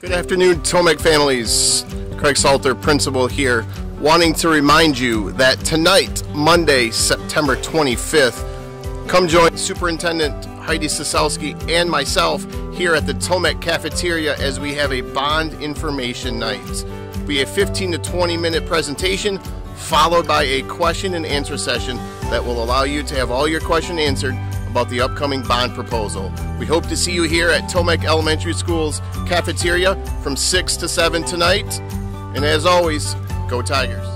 Good afternoon, Tomek families. Craig Salter, principal here, wanting to remind you that tonight, Monday, September 25th, come join Superintendent Heidi Sosowski and myself here at the Tomek Cafeteria as we have a bond information night. Be a 15 to 20 minute presentation followed by a question and answer session that will allow you to have all your questions answered about the upcoming bond proposal. We hope to see you here at Tomek Elementary School's cafeteria from 6 to 7 tonight. And as always, go Tigers.